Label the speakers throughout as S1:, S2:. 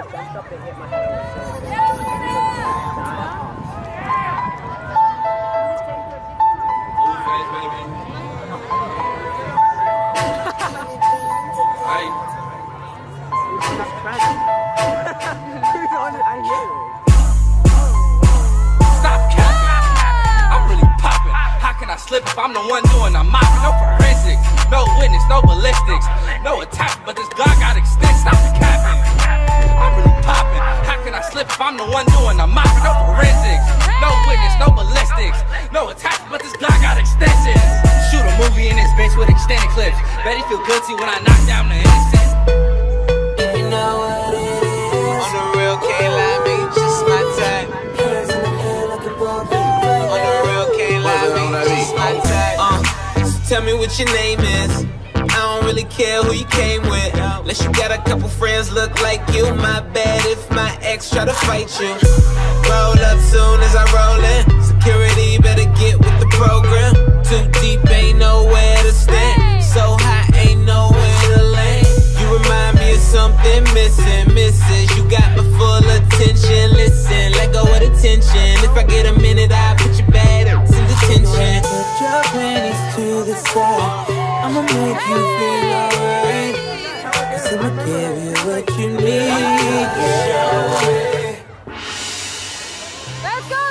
S1: I'm really popping. How can I slip if I'm the one doing the mopping? No forensics, no witness, no ballistics, no attack, but this Glock got extended. Stop the capping. I'm really popping. How can I slip if I'm the one doing the mopping? No forensics, no witness, no ballistics, no attack, but this Glock got extensions. Shoot a movie in this bitch with extended clips. Bet he feel guilty when I knock down the innocent.
S2: You know what it is. On the real, can't lie, me, just my type. On the real, can't lie, me, just my type. Uh, so tell me what your name is. Really care who you came with. Unless you got a couple friends look like you. My bad if my ex try to fight you. Roll up soon as I roll in. Security better get with the program. Too deep, ain't nowhere to stand. Make you feel alright. Cause I'ma give you what you need. Yeah.
S3: Let's go,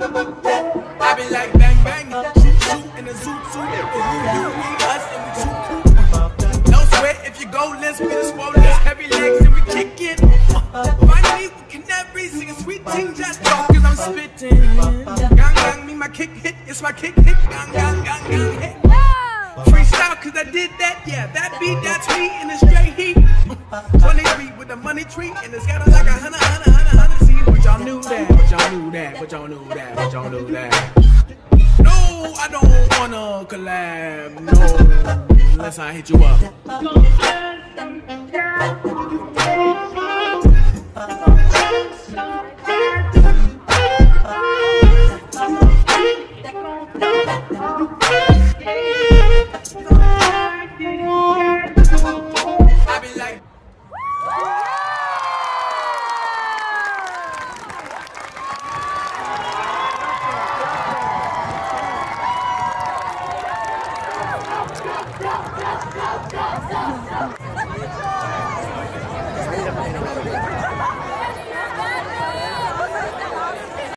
S4: I
S5: be like bang bang, shoot shoot in a zoot suit. You you me us and we too cool. No sweat if you go, let's be the swollen, heavy legs and we kick it. Finally we can never sing a sweet thing just talk cause I'm spitting. Gang gang me my kick hit, it's my kick hit. Gang gang gang gang hit. Freestyle cause I did that, yeah, that beat that's me in the straight heat. 23 with the money tree and it's got like a hundred, hundred, hundred, hundred seeds. But y'all knew that, but y'all knew that. No, I don't wanna collab, no, unless I hit you up. I